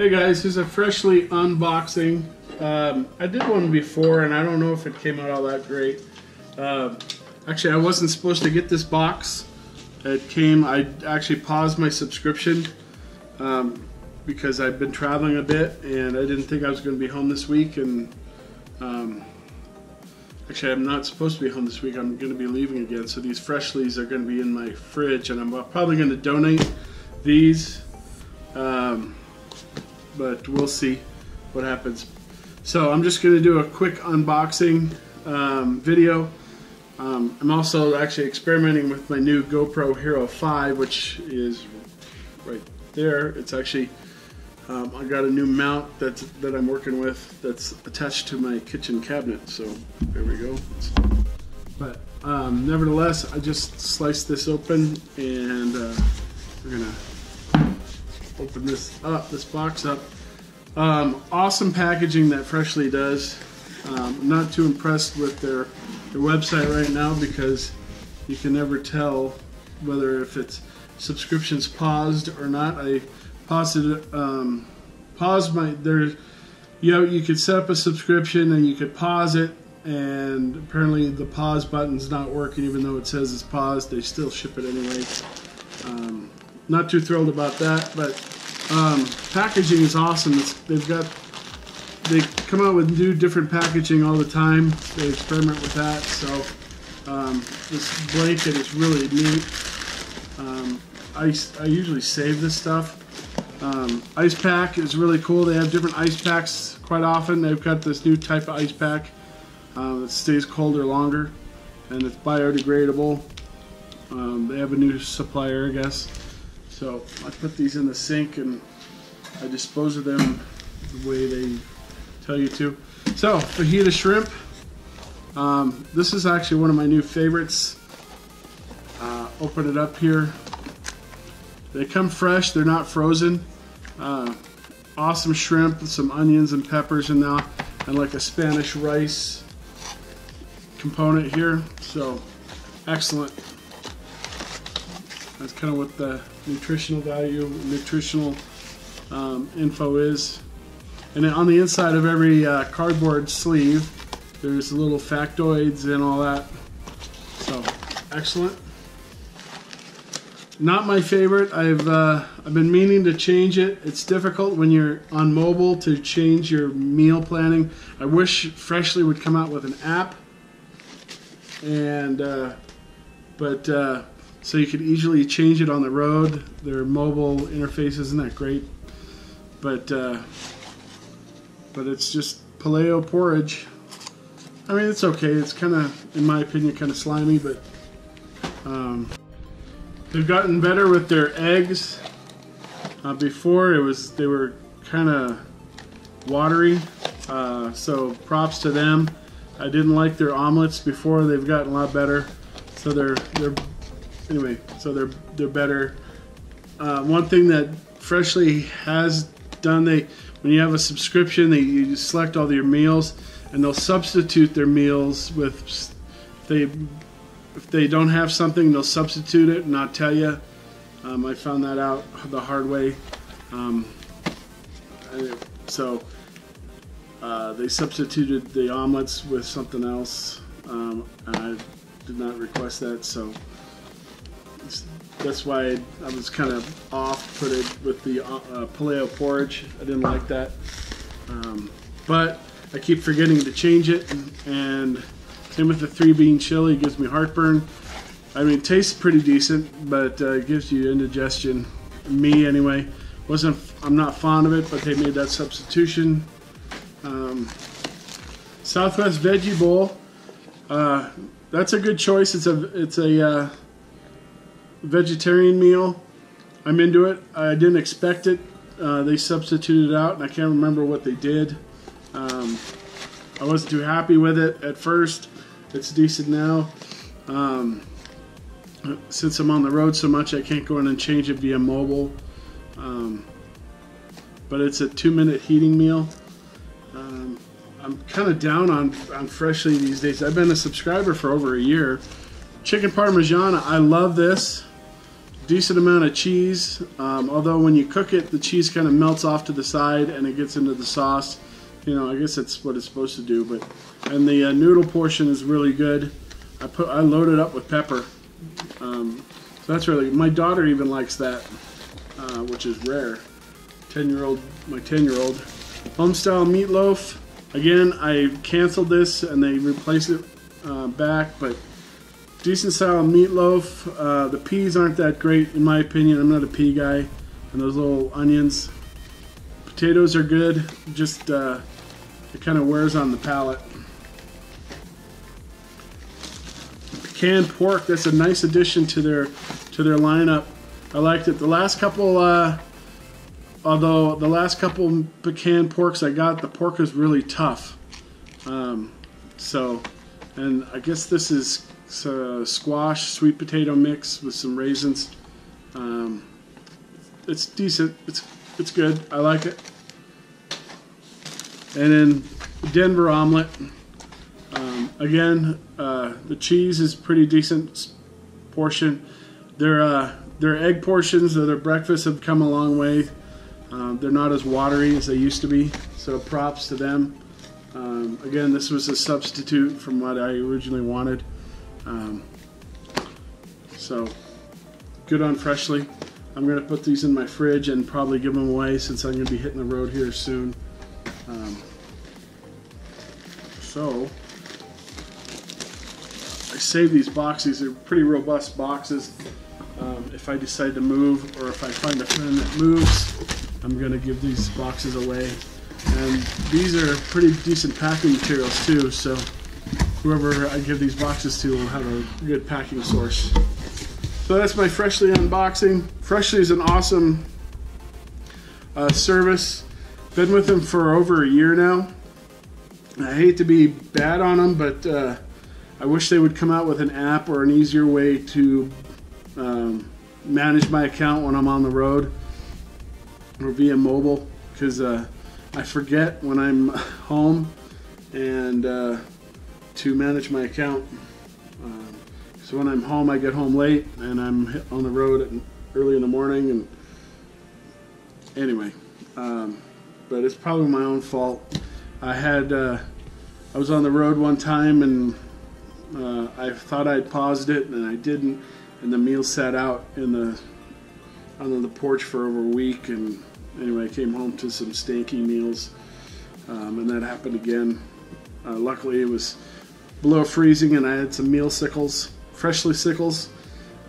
Hey guys, here's a freshly unboxing. Um, I did one before and I don't know if it came out all that great. Uh, actually, I wasn't supposed to get this box. It came, I actually paused my subscription um, because I've been traveling a bit and I didn't think I was going to be home this week. And um, actually, I'm not supposed to be home this week. I'm going to be leaving again. So these freshlies are going to be in my fridge and I'm probably going to donate these. Um, but we'll see what happens. So I'm just going to do a quick unboxing um, video. Um, I'm also actually experimenting with my new GoPro Hero 5, which is right there. It's actually, um, I got a new mount that that I'm working with that's attached to my kitchen cabinet. So there we go. But um, nevertheless, I just sliced this open and uh, we're gonna open this up, this box up. Um, awesome packaging that Freshly does. Um, I'm not too impressed with their, their website right now because you can never tell whether if it's subscriptions paused or not. I paused it, um, paused my, there, you know, you could set up a subscription and you could pause it and apparently the pause button's not working even though it says it's paused. They still ship it anyway. Um, not too thrilled about that, but um, packaging is awesome. It's, they've got they come out with new different packaging all the time. They experiment with that. So um, this blanket is really neat. Um, I, I usually save this stuff. Um, ice pack is really cool. They have different ice packs quite often. They've got this new type of ice pack uh, that stays colder longer and it's biodegradable. Um, they have a new supplier, I guess. So I put these in the sink and I dispose of them the way they tell you to. So fajita shrimp. Um, this is actually one of my new favorites. Uh, open it up here. They come fresh, they're not frozen. Uh, awesome shrimp with some onions and peppers in there and like a Spanish rice component here. So excellent. That's kind of what the nutritional value, nutritional um, info is. And then on the inside of every uh, cardboard sleeve, there's little factoids and all that. So, excellent. Not my favorite. I've uh, I've been meaning to change it. It's difficult when you're on mobile to change your meal planning. I wish Freshly would come out with an app, and uh, but uh, so you could easily change it on the road. Their mobile interface isn't that great, but uh, but it's just paleo porridge. I mean, it's okay. It's kind of, in my opinion, kind of slimy, but um, they've gotten better with their eggs. Uh, before it was they were kind of watery, uh, so props to them. I didn't like their omelets before. They've gotten a lot better, so they're they're anyway, so they're they're better. Uh, one thing that Freshly has done, they when you have a subscription, they you select all your meals, and they'll substitute their meals with they if they don't have something, they'll substitute it and not tell you. Um, I found that out the hard way. Um, so uh, they substituted the omelets with something else. Um, I did not request that, so that's why I was kind of off put it with the uh, uh, paleo porridge. I didn't like that. Um, but I keep forgetting to change it. And, same with the three bean chili, gives me heartburn. I mean, it tastes pretty decent, but uh, it gives you indigestion. Me, anyway. wasn't I'm not fond of it, but they made that substitution. Um, Southwest Veggie Bowl. Uh, that's a good choice. It's a it's a uh, vegetarian meal. I'm into it. I didn't expect it. Uh, they substituted it out, and I can't remember what they did. Um, I wasn't too happy with it at first. It's decent now. Um, since I'm on the road so much, I can't go in and change it via mobile. Um, but it's a two-minute heating meal. Um, I'm kind of down on, on Freshly these days. I've been a subscriber for over a year. Chicken Parmigiana, I love this decent amount of cheese. Um, although when you cook it, the cheese kind of melts off to the side and it gets into the sauce. You know, I guess that's what it's supposed to do. But and the uh, noodle portion is really good. I put I loaded up with pepper. Um, so that's really my daughter even likes that, uh, which is rare. Ten year old, my ten year old, home style meatloaf. Again, I canceled this and they replaced it uh, back, but decent style meatloaf. Uh, the peas aren't that great in my opinion. I'm not a pea guy. And those little onions. Potatoes are good. Just uh, it kind of wears on the palate. Canned pork. That's a nice addition to their to their lineup. I liked it. The last couple, uh, although the last couple pecan porks I got, the pork is really tough. Um, so, and I guess this is a squash sweet potato mix with some raisins. Um, it's decent. It's it's good. I like it. And then Denver omelet. Um, again, uh, the cheese is pretty decent portion. Their uh, their egg portions of their breakfast have come a long way. Um, they're not as watery as they used to be, so props to them. Um, again, this was a substitute from what I originally wanted. Um, so good on Freshly. I'm to put these in my fridge and probably give them away since I'm to be hitting the road here soon. Um, so I save these boxes. They're pretty robust boxes. Um, if I decide to move or if I find a friend that moves, I'm to give these boxes away. And these are pretty decent packing materials too, so whoever I give these boxes to will have a good packing source. So that's my Freshly unboxing. Freshly is an awesome uh, service. Been with them for over a year now. I hate to be bad on them, but uh, I wish they would come out with an app or an easier way to um, manage my account when I'm on the road or via mobile because uh, I forget when I'm home and uh, to manage my account. Um, so when I'm home, I get home late and I'm on the road early in the morning. And anyway, um, but it's probably my own fault. I had uh, I was on the road one time and uh, I thought I'd paused it and I didn't, and the meal sat out in the on the porch for over a week. And anyway, I came home to some stanky meals, um, and that happened again. Uh, luckily, it was below freezing, and I had some meal sickles, freshly sickles,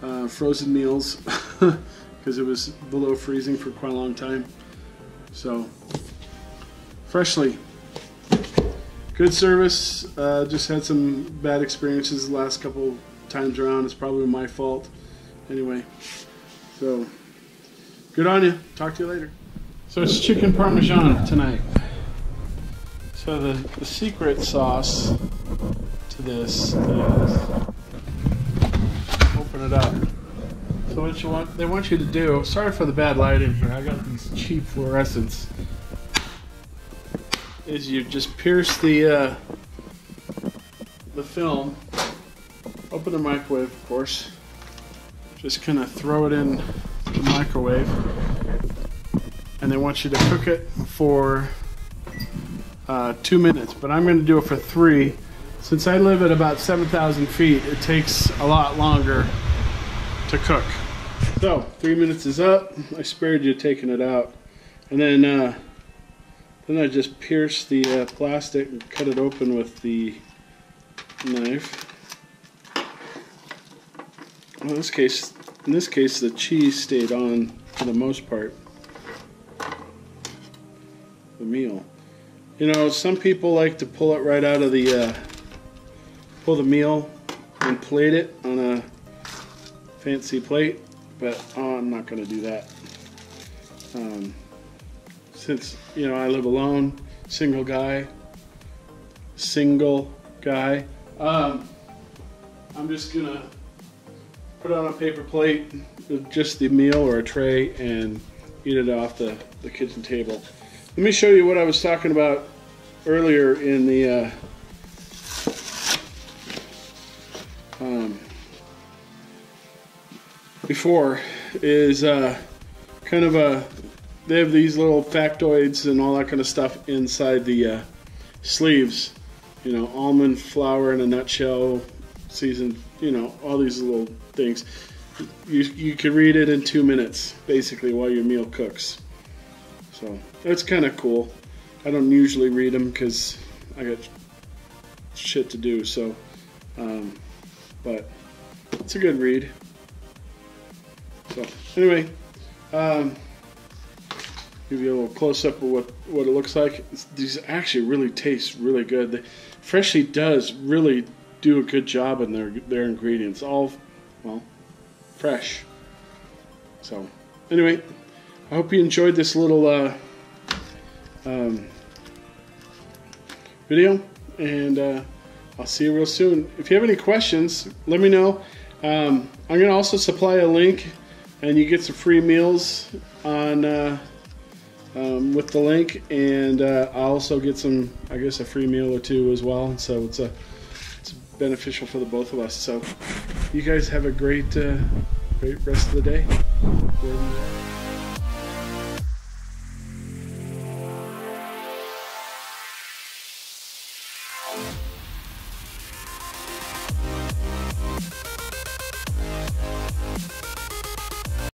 uh, frozen meals, because it was below freezing for quite a long time. So, freshly. Good service. Uh, just had some bad experiences the last couple times around. It's probably my fault. Anyway, so good on you. Talk to you later. So it's chicken parmesan tonight. So the, the secret sauce this is open it up. So what you want they want you to do sorry for the bad light in here, I got these cheap fluorescents. Is you just pierce the uh, the film, open the microwave of course, just kind of throw it in the microwave and they want you to cook it for uh, two minutes, but I'm going to do it for three since I live at about 7,000 feet, it takes a lot longer to cook. So, three minutes is up. I spared you taking it out. And then, uh, then I just pierce the uh, plastic and cut it open with the knife. In this case, in this case, the cheese stayed on for the most part. The meal. You know, some people like to pull it right out of the uh, pull the meal and plate it on a fancy plate, but oh, I'm not going to do that. Um, since, you know, I live alone, single guy, single guy, um, I'm just going to put it on a paper plate with just the meal or a tray and eat it off the, the kitchen table. Let me show you what I was talking about earlier in the uh, before is uh, kind of a. They have these little factoids and all that kind of stuff inside the uh, sleeves. You know, almond flour in a nutshell, seasoned. You know, all these little things. You you can read it in two minutes, basically, while your meal cooks. So that's kind of cool. I don't usually read them because I got shit to do. So, um, but it's a good read. So anyway, um, give you a little close up of what what it looks like. It's, these actually really taste really good. The Freshly does really do a good job in their their ingredients. All well fresh. So anyway, I hope you enjoyed this little uh, um, video, and uh, I'll see you real soon. If you have any questions, let me know. Um, I'm going to also supply a link, and you get some free meals on uh, um, with the link, and uh, I'll also get some, I guess, a free meal or two as well. So it's a it's beneficial for the both of us. So you guys have a great uh, great rest of the day.